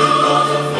Oh,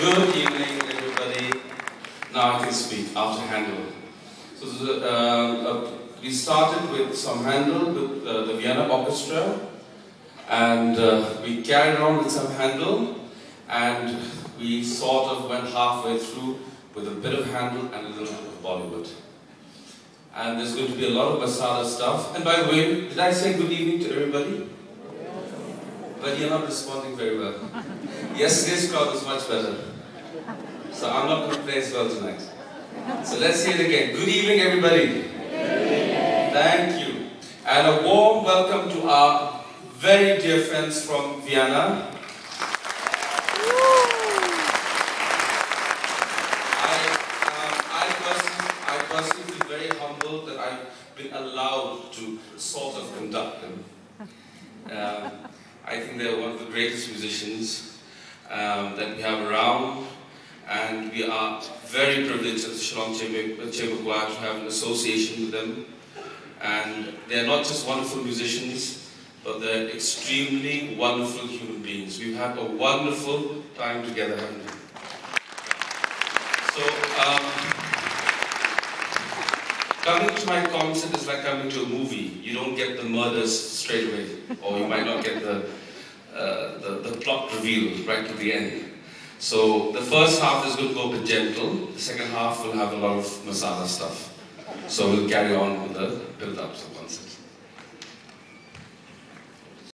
evening, everybody. Now I can speak after Handel. So uh, uh, we started with some Handel with uh, the Vienna Orchestra, and uh, we carried on with some Handel, and we sort of went halfway through with a bit of Handel and a little bit of Bollywood. And there's going to be a lot of masala stuff. And by the way, did I say good evening to everybody? But you're not responding very well. Yesterday's crowd was much better. So I'm not going to play as well tonight. So let's hear it again. Good evening, everybody. Thank you. And a warm welcome to our very dear friends from Vienna. I, um, I, personally, I personally feel very humbled that I've been allowed to sort of conduct them. Um, I think they're one of the greatest musicians um, that we have around, and we are very privileged at the Shillong Chamber, Chamber Choir to have an association with them. And they're not just wonderful musicians, but they're extremely wonderful human beings. We've had a wonderful time together? So, um, coming to my concert is like coming to a movie. You don't get the murders straight away, or you might not get the, uh, the, the plot revealed right to the end. So the first half is going to go a bit gentle. The second half will have a lot of masala stuff. So we'll carry on with the build-ups of the concert.